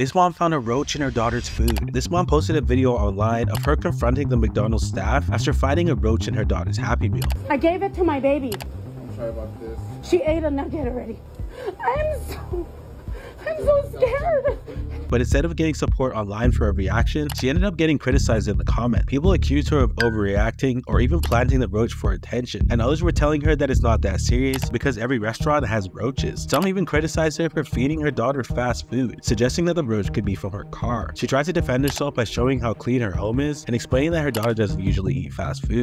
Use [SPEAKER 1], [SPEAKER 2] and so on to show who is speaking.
[SPEAKER 1] This mom found a roach in her daughter's food. This mom posted a video online of her confronting the McDonald's staff after finding a roach in her daughter's Happy Meal.
[SPEAKER 2] I gave it to my baby.
[SPEAKER 3] I'm sorry about this.
[SPEAKER 2] She ate a nugget already. I'm so, I'm so scared.
[SPEAKER 1] But instead of getting support online for her reaction, she ended up getting criticized in the comment. People accused her of overreacting or even planting the roach for attention, and others were telling her that it's not that serious because every restaurant has roaches. Some even criticized her for feeding her daughter fast food, suggesting that the roach could be from her car. She tried to defend herself by showing how clean her home is and explaining that her daughter doesn't usually eat fast food.